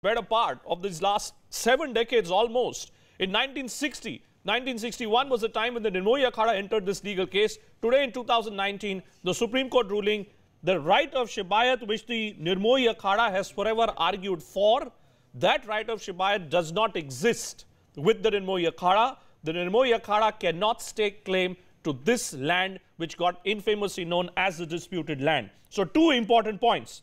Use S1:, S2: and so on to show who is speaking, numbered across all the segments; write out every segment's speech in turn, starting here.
S1: better part of these last seven decades almost. In 1960, 1961 was the time when the Nirmohi Akhada entered this legal case. Today in 2019, the Supreme Court ruling, the right of Shibayat which the Nirmohi Akhada has forever argued for, that right of Shibayat does not exist with the Nirmohi Akhada. The Nirmohi Akhada cannot stake claim to this land which got infamously known as the disputed land. So two important points.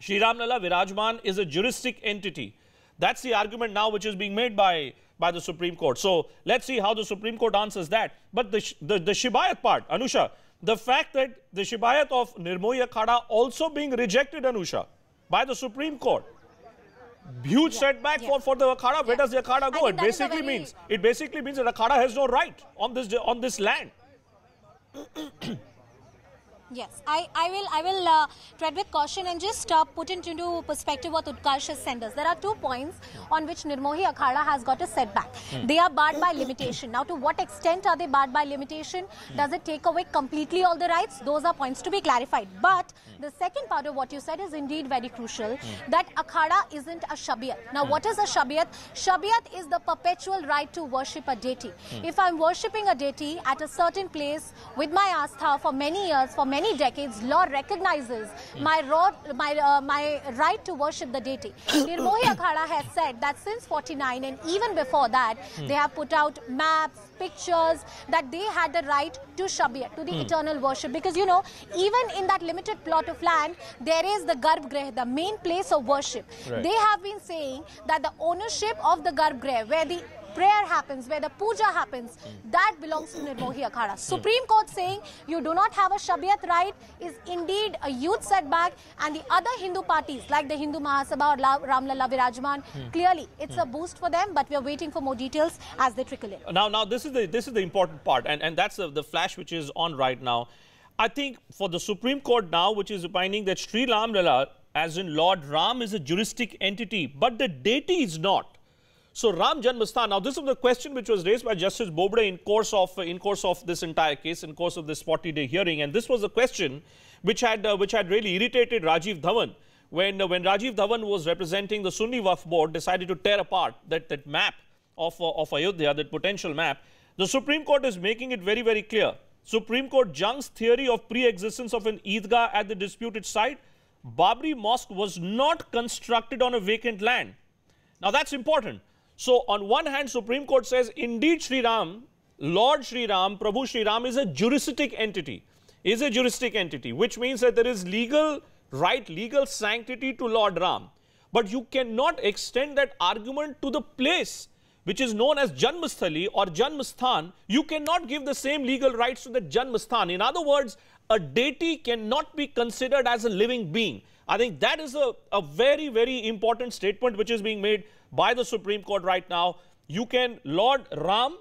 S1: Sri Ramlala Virajman is a juristic entity. That's the argument now which is being made by, by the Supreme Court. So let's see how the Supreme Court answers that. But the, the, the Shibayat part, Anusha, the fact that the Shibayat of Nirmohi Akhada also being rejected, Anusha, by the Supreme Court. Huge yeah. setback yeah. for, for the Akhada. Yeah. Where does the Akhada go? It basically means it basically means that Akhada has no right on this on this land.
S2: Yes, I, I will I will uh, tread with caution and just uh, put it into perspective what Utkarsh has sent us. There are two points on which Nirmohi Akhada has got a setback. Hmm. They are barred by limitation. Now, to what extent are they barred by limitation? Hmm. Does it take away completely all the rights? Those are points to be clarified. But hmm. the second part of what you said is indeed very crucial, hmm. that Akhada isn't a Shabiyat. Now, hmm. what is a Shabiyat? Shabiyat is the perpetual right to worship a deity. Hmm. If I'm worshipping a deity at a certain place with my astha for many years, for many many decades, law recognizes my, my, uh, my right to worship the deity. Nirmohi Akhada has said that since 49 and even before that, hmm. they have put out maps, pictures, that they had the right to Shabiyat, to the hmm. eternal worship. Because, you know, even in that limited plot of land, there is the Garbh the main place of worship. Right. They have been saying that the ownership of the Garbh where the prayer happens, where the puja happens, that belongs to Nirmohi Akhada. Supreme Court saying you do not have a Shabiyat right is indeed a huge setback and the other Hindu parties like the Hindu Mahasabha or Ramlala Virajman, hmm. clearly it's hmm. a boost for them but we are waiting for more details as they trickle in.
S1: Now, now this is the this is the important part and, and that's the, the flash which is on right now. I think for the Supreme Court now which is opining that Sri Ramlala as in Lord Ram is a juristic entity but the deity is not. So Ram Janmasthan, now this is the question which was raised by Justice Bobde in course of in course of this entire case, in course of this 40-day hearing, and this was a question which had uh, which had really irritated Rajiv Dhawan when uh, when Rajiv Dhawan was representing the Sunni Waqf board, decided to tear apart that that map of uh, of Ayodhya, that potential map. The Supreme Court is making it very very clear. Supreme Court junks theory of pre-existence of an Eidgah at the disputed site. Babri Mosque was not constructed on a vacant land. Now that's important. So on one hand, Supreme Court says, indeed Sri Ram, Lord Sri Ram, Prabhu Sri Ram is a juristic entity, is a juristic entity, which means that there is legal right, legal sanctity to Lord Ram. But you cannot extend that argument to the place which is known as Janmasthali or Janmasthan. You cannot give the same legal rights to the Janmasthan. In other words, a deity cannot be considered as a living being. I think that is a, a very, very important statement which is being made by the Supreme Court right now. You can, Lord Ram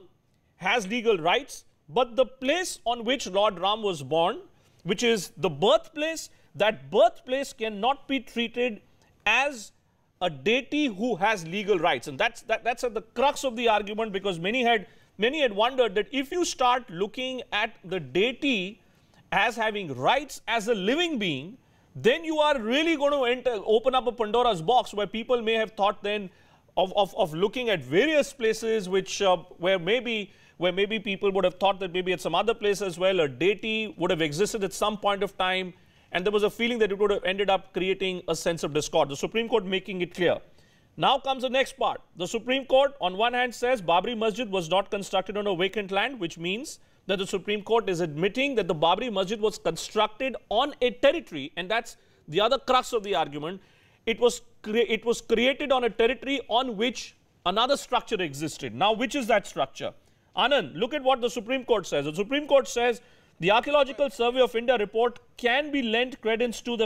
S1: has legal rights, but the place on which Lord Ram was born, which is the birthplace, that birthplace cannot be treated as a deity who has legal rights. And that's, that, that's at the crux of the argument because many had, many had wondered that if you start looking at the deity as having rights as a living being, then you are really going to enter, open up a Pandora's box where people may have thought then of, of, of looking at various places which uh, where maybe where maybe people would have thought that maybe at some other place as well a deity would have existed at some point of time and there was a feeling that it would have ended up creating a sense of discord. The Supreme Court making it clear. Now comes the next part. The Supreme Court on one hand says Babri Masjid was not constructed on a vacant land which means that the Supreme Court is admitting that the Babri Masjid was constructed on a territory and that's the other crux of the argument. It was, it was created on a territory on which another structure existed. Now, which is that structure? Anand, look at what the Supreme Court says. The Supreme Court says the Archaeological Survey of India report can be lent credence to the